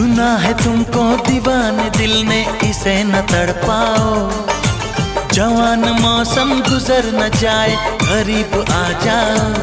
चुना है तुमको दीवाने दिल ने इसे न तड़पाओ। जवान मौसम गुजर न जाए, गरीब आ जाओ।